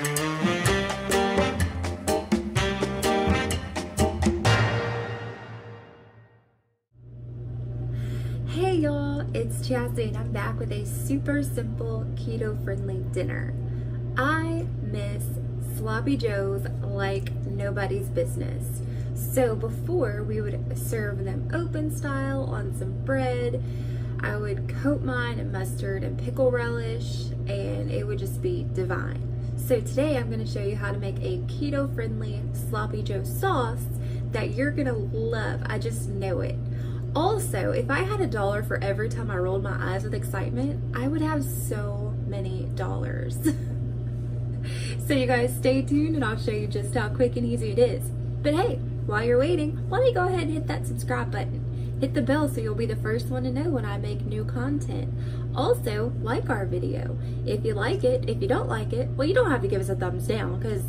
Hey y'all, it's Chassie and I'm back with a super simple keto friendly dinner. I miss sloppy joes like nobody's business. So before we would serve them open style on some bread, I would coat mine in mustard and pickle relish and it would just be divine. So today I'm gonna show you how to make a keto friendly sloppy joe sauce that you're gonna love. I just know it. Also, if I had a dollar for every time I rolled my eyes with excitement, I would have so many dollars. so you guys stay tuned and I'll show you just how quick and easy it is. But hey, while you're waiting, why don't you go ahead and hit that subscribe button. Hit the bell so you'll be the first one to know when I make new content. Also, like our video. If you like it, if you don't like it, well you don't have to give us a thumbs down because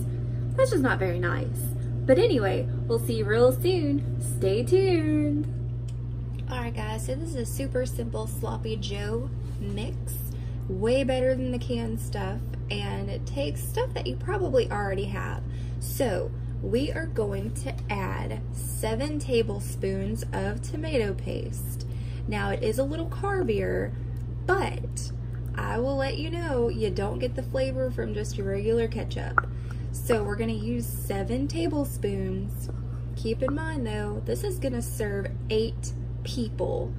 that's just not very nice. But anyway, we'll see you real soon. Stay tuned. Alright guys, so this is a super simple sloppy joe mix. Way better than the canned stuff and it takes stuff that you probably already have. So we are going to add seven tablespoons of tomato paste. Now it is a little carbier, but I will let you know you don't get the flavor from just your regular ketchup. So we're gonna use seven tablespoons. Keep in mind though, this is gonna serve eight people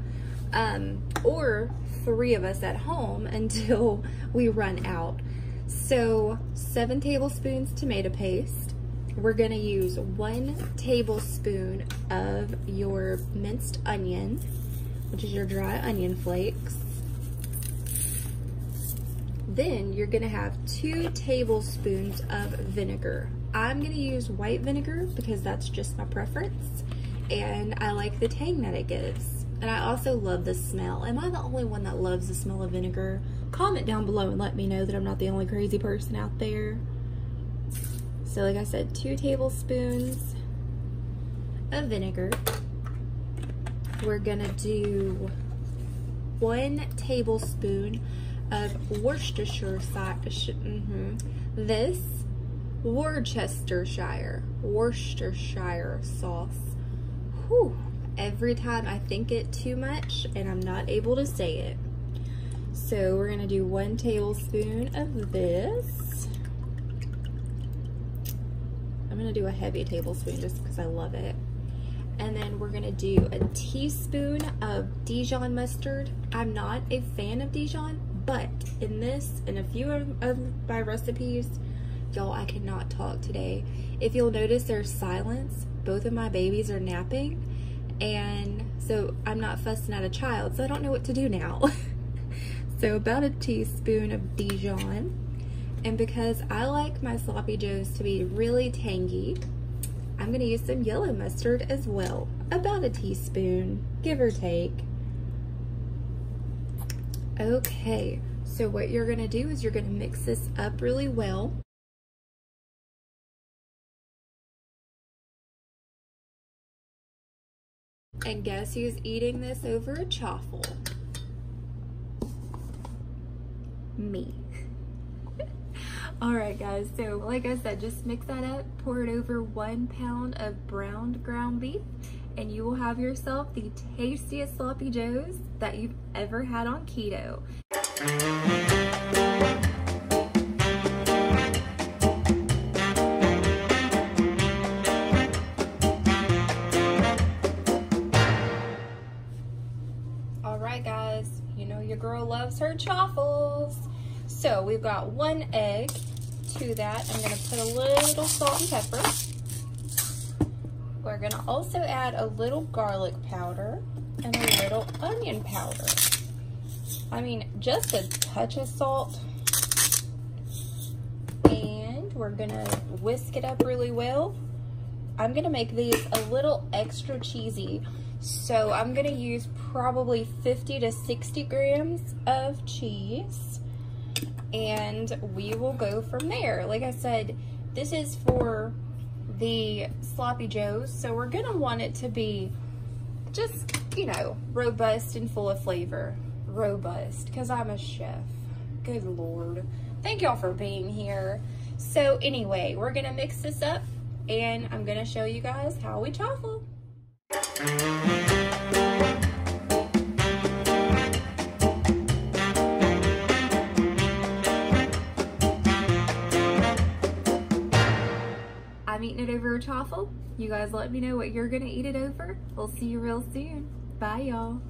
um, or three of us at home until we run out. So seven tablespoons tomato paste. We're gonna use one tablespoon of your minced onion, which is your dry onion flakes. Then you're gonna have two tablespoons of vinegar. I'm gonna use white vinegar because that's just my preference and I like the tang that it gives. And I also love the smell. Am I the only one that loves the smell of vinegar? Comment down below and let me know that I'm not the only crazy person out there. So like I said, two tablespoons of vinegar. We're gonna do one tablespoon of Worcestershire mm -hmm. This Worcestershire, Worcestershire sauce whew, every time I think it too much and I'm not able to say it. So we're gonna do one tablespoon of this. Gonna do a heavy tablespoon just because I love it. And then we're gonna do a teaspoon of Dijon mustard. I'm not a fan of Dijon, but in this and a few of, of my recipes, y'all, I cannot talk today. If you'll notice there's silence, both of my babies are napping and so I'm not fussing at a child, so I don't know what to do now. so about a teaspoon of Dijon. And because I like my sloppy joes to be really tangy, I'm gonna use some yellow mustard as well. About a teaspoon, give or take. Okay, so what you're gonna do is you're gonna mix this up really well. And guess who's eating this over a chaffle? Me. All right, guys, so like I said, just mix that up, pour it over one pound of browned ground beef, and you will have yourself the tastiest sloppy joes that you've ever had on keto. All right, guys, you know your girl loves her chaffles. So we've got one egg. To that, I'm gonna put a little salt and pepper. We're gonna also add a little garlic powder and a little onion powder. I mean, just a touch of salt. And we're gonna whisk it up really well. I'm gonna make these a little extra cheesy so I'm gonna use probably 50 to 60 grams of cheese and we will go from there. Like I said, this is for the sloppy joes, so we're gonna want it to be just, you know, robust and full of flavor. Robust, because I'm a chef. Good Lord. Thank y'all for being here. So anyway, we're gonna mix this up and I'm gonna show you guys how we chaffle. Over. You guys let me know what you're gonna eat it over. We'll see you real soon. Bye y'all.